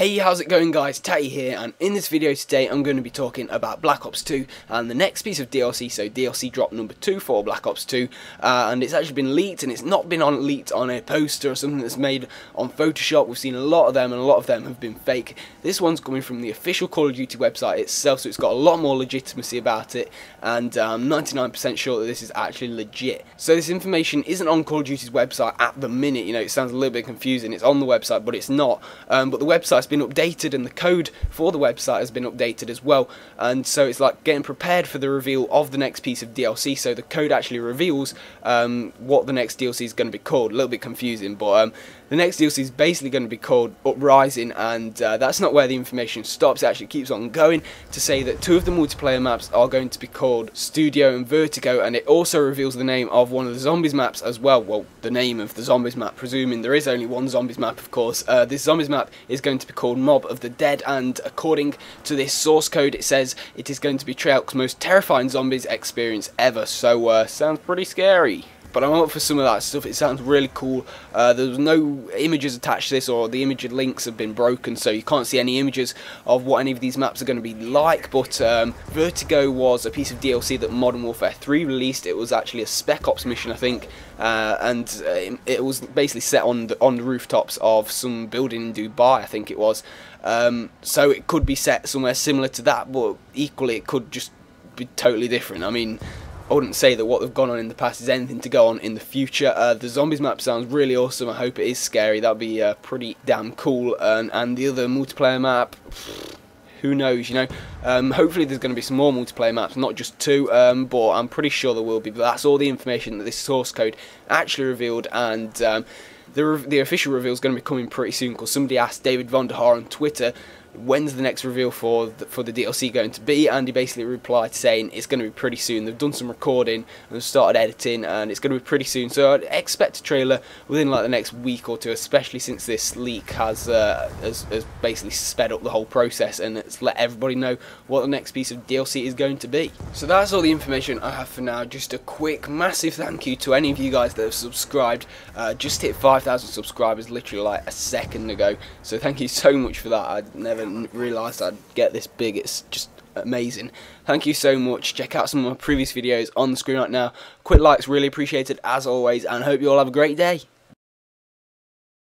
Hey, how's it going guys? Tatty here, and in this video today I'm going to be talking about Black Ops 2 and the next piece of DLC, so DLC drop number 2 for Black Ops 2, uh, and it's actually been leaked, and it's not been on leaked on a poster or something that's made on Photoshop, we've seen a lot of them, and a lot of them have been fake. This one's coming from the official Call of Duty website itself, so it's got a lot more legitimacy about it, and I'm 99% sure that this is actually legit. So this information isn't on Call of Duty's website at the minute, you know, it sounds a little bit confusing, it's on the website, but it's not, um, but the website website's been updated and the code for the website has been updated as well. And so it's like getting prepared for the reveal of the next piece of DLC. So the code actually reveals um, what the next DLC is going to be called. A little bit confusing, but um, the next DLC is basically going to be called Uprising, and uh, that's not where the information stops. It actually keeps on going to say that two of the multiplayer maps are going to be called Studio and Vertigo, and it also reveals the name of one of the Zombies maps as well. Well, the name of the Zombies map, presuming there is only one Zombies map, of course. Uh, this Zombies map is going to be called Mob of the Dead, and according to this source code, it says it is going to be Treyarch's most terrifying zombies experience ever. So, uh, sounds pretty scary but I'm up for some of that stuff. It sounds really cool. Uh, there's no images attached to this, or the image links have been broken, so you can't see any images of what any of these maps are going to be like. But um, Vertigo was a piece of DLC that Modern Warfare 3 released. It was actually a Spec Ops mission, I think, uh, and uh, it was basically set on the, on the rooftops of some building in Dubai, I think it was. Um, so it could be set somewhere similar to that, but equally it could just be totally different. I mean, I wouldn't say that what they've gone on in the past is anything to go on in the future. Uh, the zombies map sounds really awesome. I hope it is scary. That'd be uh, pretty damn cool. And, and the other multiplayer map, who knows, you know. Um, hopefully there's going to be some more multiplayer maps, not just two, um, but I'm pretty sure there will be. But that's all the information that this source code actually revealed. And um, the, the official reveal is going to be coming pretty soon because somebody asked David Vonderhaar on Twitter when's the next reveal for the, for the DLC going to be? And he basically replied saying it's going to be pretty soon. They've done some recording and started editing, and it's going to be pretty soon. So I'd expect a trailer within like the next week or two, especially since this leak has uh, has, has basically sped up the whole process and it's let everybody know what the next piece of DLC is going to be. So that's all the information I have for now. Just a quick, massive thank you to any of you guys that have subscribed. Uh, just hit 5,000 subscribers literally like a second ago. So thank you so much for that. I never never realised I'd get this big. It's just amazing. Thank you so much. Check out some of my previous videos on the screen right now. Quick likes really appreciated as always and hope you all have a great day.